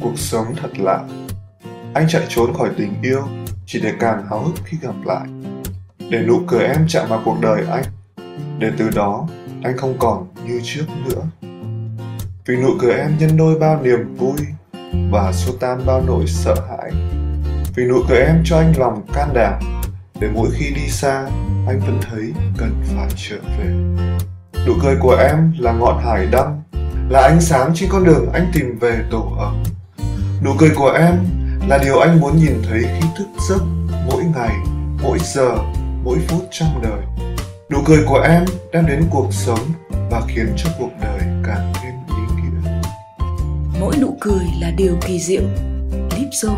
cuộc sống thật lạ. Anh chạy trốn khỏi tình yêu chỉ để càng háo hức khi gặp lại. Để nụ cười em chạm vào cuộc đời anh, để từ đó anh không còn như trước nữa. Vì nụ cười em nhân đôi bao niềm vui và xua tan bao nỗi sợ hãi. Vì nụ cười em cho anh lòng can đảm để mỗi khi đi xa anh vẫn thấy cần phải trở về. Nụ cười của em là ngọn hải đăng, là ánh sáng trên con đường anh tìm về tổ ấm. Nụ cười của em là điều anh muốn nhìn thấy khi thức giấc mỗi ngày, mỗi giờ, mỗi phút trong đời. Nụ cười của em đem đến cuộc sống và khiến cho cuộc đời càng thêm ý nghĩa. Mỗi nụ cười là điều kỳ diệu. Lipso